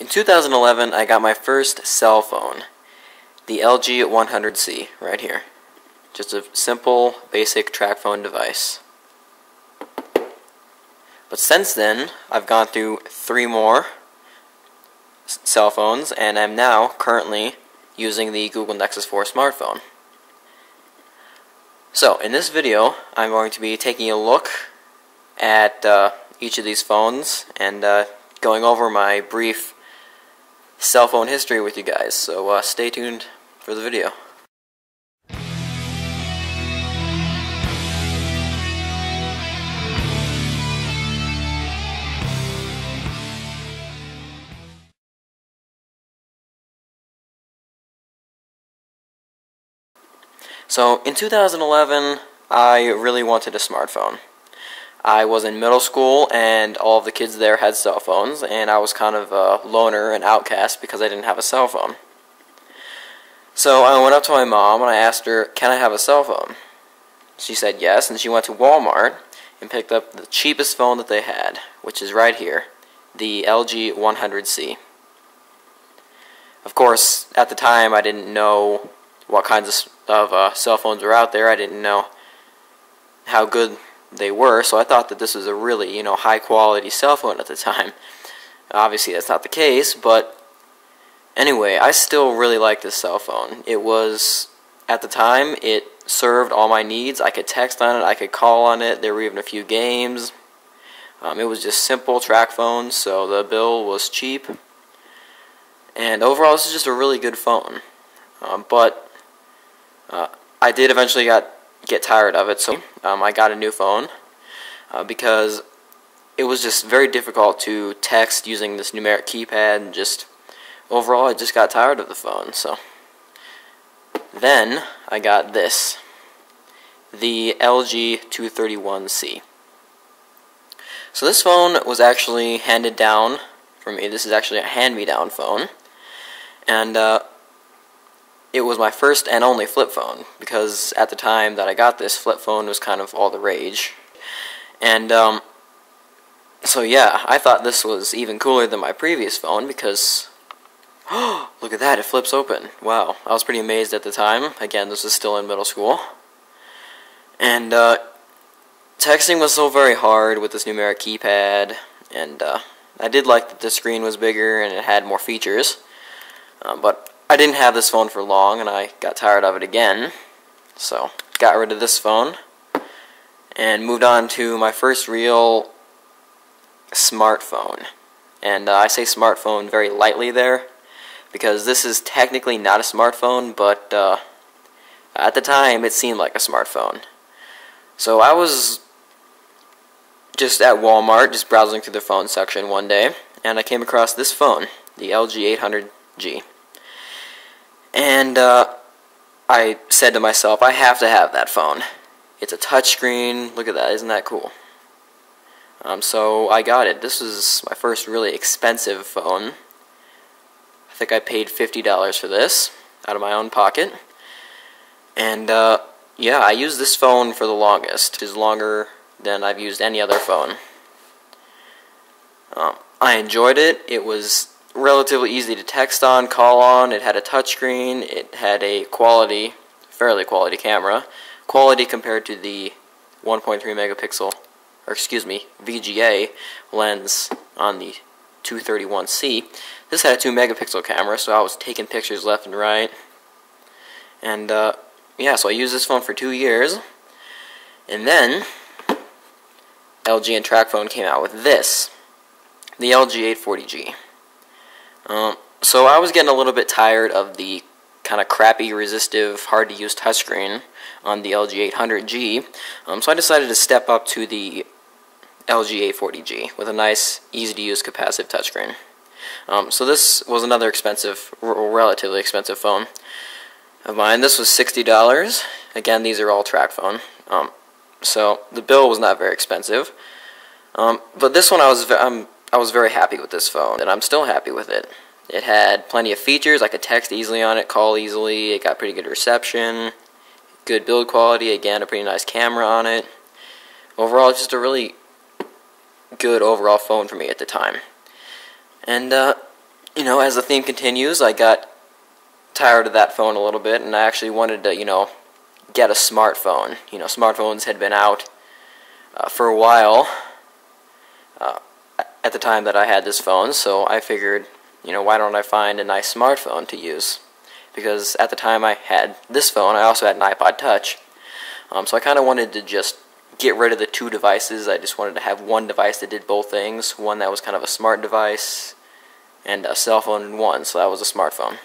In 2011, I got my first cell phone, the LG 100C, right here. Just a simple, basic TracFone device. But since then, I've gone through three more cell phones, and I'm now currently using the Google Nexus 4 smartphone. So, in this video, I'm going to be taking a look at uh, each of these phones and uh, going over my brief cell phone history with you guys. So uh, stay tuned for the video. So in 2011, I really wanted a smartphone. I was in middle school, and all of the kids there had cell phones, and I was kind of a loner and outcast because I didn't have a cell phone. So I went up to my mom and I asked her, Can I have a cell phone? She said yes, and she went to Walmart and picked up the cheapest phone that they had, which is right here the LG 100C. Of course, at the time, I didn't know what kinds of, uh, cell phones were out there. I didn't know how good they were, so I thought that this was a really, you know, high quality cell phone at the time. Obviously, that's not the case, but anyway, I still really like this cell phone. It was, at the time, it served all my needs. I could text on it, I could call on it, there were even a few games. Um, it was just simple TracFone, so the bill was cheap. And overall, this is just a really good phone. Um, but uh, I did eventually got get tired of it, so um, I got a new phone uh, because it was just very difficult to text using this numeric keypad and just overall I just got tired of the phone. So then I got this, the LG 231C. So this phone was actually handed down for me. This is actually a hand-me-down phone. And uh, it was my first and only flip phone because at the time that I got this, flip phone was kind of all the rage. And um, so yeah, I thought this was even cooler than my previous phone because oh, look at that, it flips open. Wow, I was pretty amazed at the time. Again, this was still in middle school. And uh, texting was so very hard with this numeric keypad, and uh, I did like that the screen was bigger and it had more features. Um, but I didn't have this phone for long and I got tired of it again. So, got rid of this phone and moved on to my first real smartphone. And uh, I say smartphone very lightly there because this is technically not a smartphone, but uh, at the time it seemed like a smartphone. So I was just at Walmart, just browsing through the phone section one day, and I came across this phone, the LG 800G. And uh, I said to myself, I have to have that phone. It's a touchscreen. Look at that. Isn't that cool? Um, so I got it. This was my first really expensive phone. I think I paid $50 for this out of my own pocket. And uh, yeah, I used this phone for the longest. It is longer than I've used any other phone. Um, I enjoyed it. It was relatively easy to text on, call on. It had a touchscreen. It had a quality, fairly quality camera. Quality compared to the 1.3 megapixel, or excuse me, VGA lens on the 231C. This had a 2 megapixel camera, so I was taking pictures left and right. And uh, yeah, so I used this phone for two years. And then LG and TracFone came out with this, the LG 840G. Um, so I was getting a little bit tired of the kind of crappy, resistive, hard to use touchscreen on the LG 800G. Um, so I decided to step up to the LG 840G with a nice, easy to use capacitive touchscreen. Um, so this was another expensive, relatively expensive phone of mine. This was $60. Again, these are all TracFone. Um, so the bill was not very expensive. Um, but this one I was, I'm I was very happy with this phone, and I'm still happy with it. It had plenty of features. I could text easily on it, call easily. It got pretty good reception, good build quality. Again, a pretty nice camera on it. Overall, just a really good overall phone for me at the time. And uh, you know, as the theme continues, I got tired of that phone a little bit, and I actually wanted to, you know, get a smartphone. You know, smartphones had been out uh, for a while uh, at the time that I had this phone, so I figured, you know, why don't I find a nice smartphone to use? Because at the time I had this phone, I also had an iPod Touch. Um, so I kind of wanted to just get rid of the two devices. I just wanted to have one device that did both things. One that was kind of a smart device and a cell phone in one, so that was a smartphone.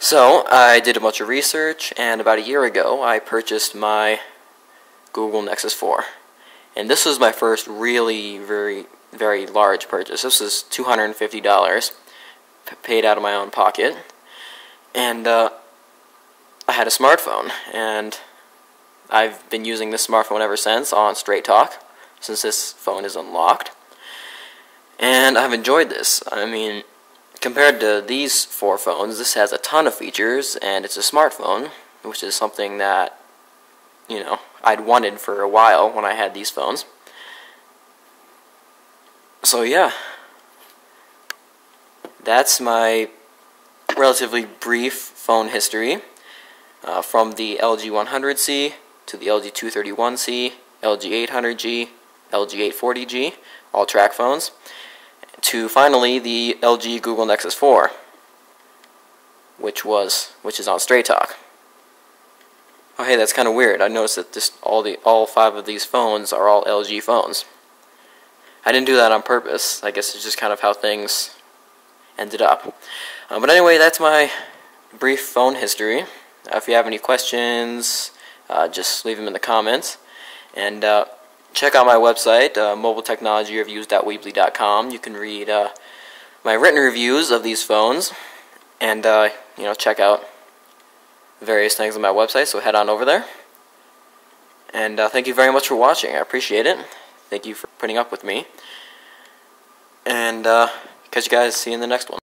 So I did a bunch of research, and about a year ago, I purchased my Google Nexus 4. And this was my first really very, very large purchase. This was $250 paid out of my own pocket. And uh, I had a smartphone, and I've been using this smartphone ever since on Straight Talk, since this phone is unlocked. And I've enjoyed this. I mean, compared to these four phones, this has a ton of features, and it's a smartphone, which is something that, you know, I'd wanted for a while when I had these phones. So yeah, that's my relatively brief phone history uh, from the LG 100C to the LG 231C, LG 800G, LG 840G, all TracFones to finally the LG Google Nexus 4, which was which is on Straight Talk. Oh hey, that's kind of weird. I noticed that this all the all five of these phones are all LG phones. I didn't do that on purpose. I guess it's just kind of how things ended up. Uh, but anyway, that's my brief phone history. Uh, if you have any questions, uh, just leave them in the comments. And uh, check out my website, uh, mobiletechnologyreviews.weebly.com. You can read uh, my written reviews of these phones, and uh, you know check out various things on my website. So head on over there. And thank you very much for watching. I appreciate it. Thank you for putting up with me. And uh, catch you guys. See you in the next one.